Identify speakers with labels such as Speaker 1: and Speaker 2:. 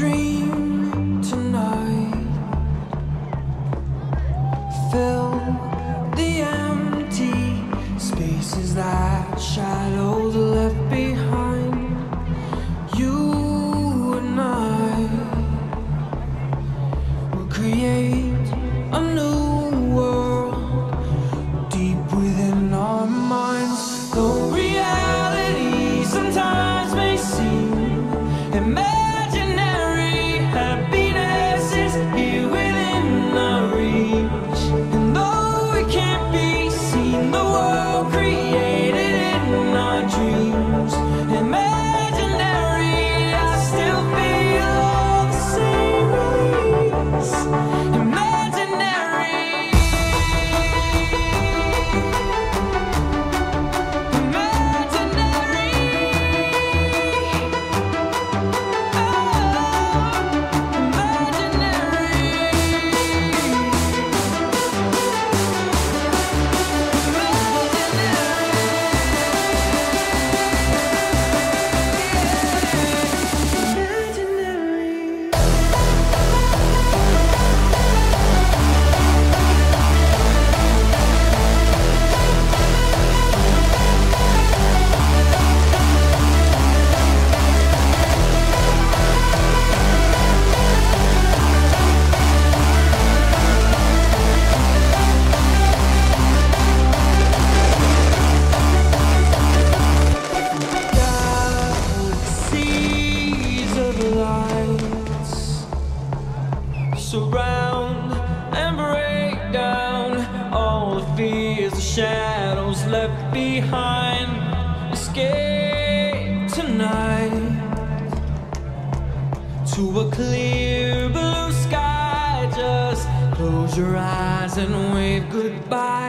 Speaker 1: dream tonight. Fill the empty spaces that shadows left behind. You and I will create a new. Surround and break down all the fears, the shadows left behind. Escape tonight to a clear blue sky. Just close your eyes and wave goodbye.